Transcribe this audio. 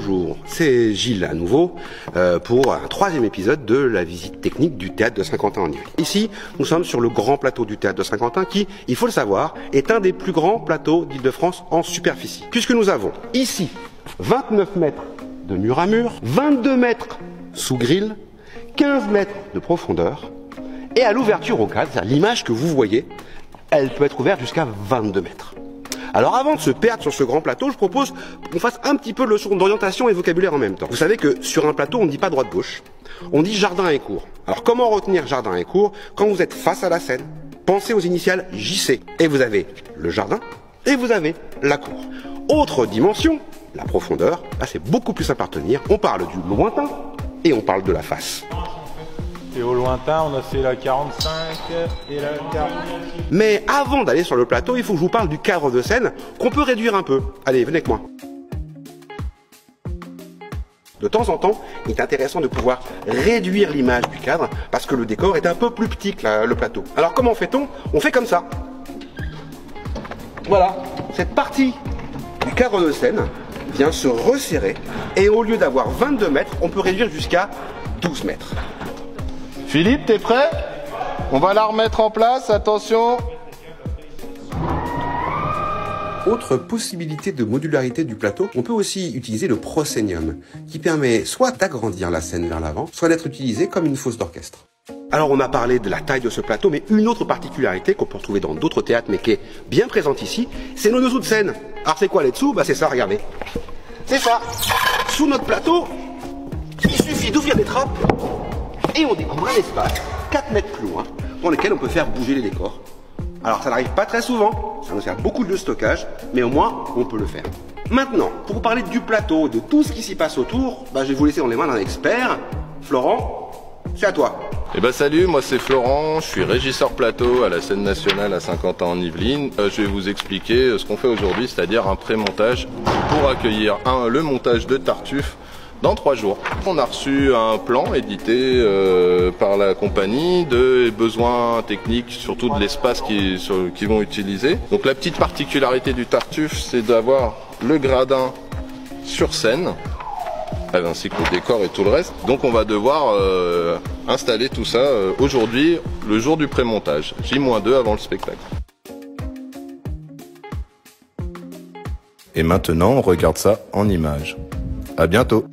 Bonjour, c'est Gilles à nouveau euh, pour un troisième épisode de la visite technique du théâtre de Saint-Quentin en Yvelines. Ici, nous sommes sur le grand plateau du théâtre de Saint-Quentin qui, il faut le savoir, est un des plus grands plateaux d'Île-de-France en superficie. Puisque nous avons ici 29 mètres de mur à mur, 22 mètres sous grille, 15 mètres de profondeur, et à l'ouverture au cadre, c'est-à-dire l'image que vous voyez, elle peut être ouverte jusqu'à 22 mètres. Alors avant de se perdre sur ce grand plateau, je propose qu'on fasse un petit peu de leçon d'orientation et vocabulaire en même temps. Vous savez que sur un plateau, on ne dit pas droite-gauche, on dit jardin et cours. Alors comment retenir jardin et cours Quand vous êtes face à la scène, pensez aux initiales JC. Et vous avez le jardin et vous avez la cour. Autre dimension, la profondeur, là c'est beaucoup plus simple à retenir. On parle du lointain et on parle de la face. Et au lointain, on a fait la 45 et la 40. Mais avant d'aller sur le plateau, il faut que je vous parle du cadre de scène qu'on peut réduire un peu. Allez, venez avec moi. De temps en temps, il est intéressant de pouvoir réduire l'image du cadre parce que le décor est un peu plus petit que le plateau. Alors comment fait-on? On fait comme ça. Voilà, cette partie du cadre de scène vient se resserrer et au lieu d'avoir 22 mètres, on peut réduire jusqu'à 12 mètres. Philippe, t'es prêt? On va la remettre en place, attention. Autre possibilité de modularité du plateau, on peut aussi utiliser le proscenium, qui permet soit d'agrandir la scène vers l'avant, soit d'être utilisé comme une fosse d'orchestre. Alors on a parlé de la taille de ce plateau, mais une autre particularité qu'on peut retrouver dans d'autres théâtres, mais qui est bien présente ici, c'est nos dessous de scène. Alors c'est quoi les dessous? Bah c'est ça, regardez. C'est ça. Sous notre plateau, il suffit d'ouvrir des trappes et on découvre un espace 4 mètres plus loin dans lequel on peut faire bouger les décors. Alors ça n'arrive pas très souvent, ça nous sert beaucoup de stockage, mais au moins on peut le faire. Maintenant, pour vous parler du plateau, de tout ce qui s'y passe autour, bah, je vais vous laisser dans les mains d'un expert. Florent, c'est à toi. Eh ben salut, moi c'est Florent, je suis régisseur plateau à la scène nationale à Saint-Quentin en Yvelines. Euh, je vais vous expliquer euh, ce qu'on fait aujourd'hui, c'est-à-dire un pré-montage pour accueillir un, le montage de Tartuffe dans trois jours. On a reçu un plan édité euh, par la compagnie de besoins techniques, surtout de l'espace qu'ils vont utiliser. Donc la petite particularité du Tartuffe, c'est d'avoir le gradin sur scène, ainsi que le décor et tout le reste. Donc on va devoir euh, installer tout ça euh, aujourd'hui, le jour du pré-montage, J-2 avant le spectacle. Et maintenant, on regarde ça en images. À bientôt